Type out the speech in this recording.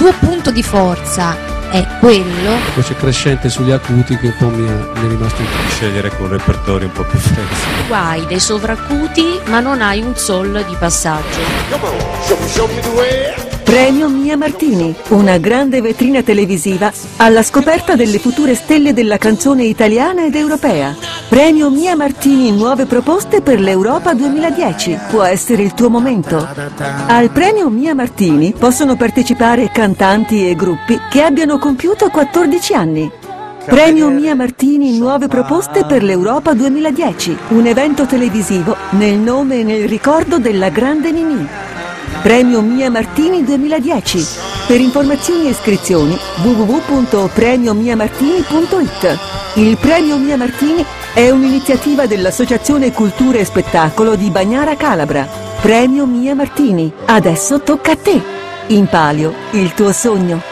tuo punto di forza è quello. Voce crescente sugli acuti che un po' mi, è rimasto in Scegliere con un repertorio un po' più fresco. Tu hai dei sovracuti ma non hai un sol di passaggio. Premio Mia Martini, una grande vetrina televisiva alla scoperta delle future stelle della canzone italiana ed europea. Premio Mia Martini Nuove proposte per l'Europa 2010. Può essere il tuo momento. Al Premio Mia Martini possono partecipare cantanti e gruppi che abbiano compiuto 14 anni. Premio Mia Martini Nuove proposte per l'Europa 2010, un evento televisivo nel nome e nel ricordo della grande Mimì. Premio Mia Martini 2010. Per informazioni e iscrizioni www.premiomiamartini.it. Il Premio Mia Martini è un'iniziativa dell'Associazione Cultura e Spettacolo di Bagnara Calabra. Premio Mia Martini. Adesso tocca a te. In palio, il tuo sogno.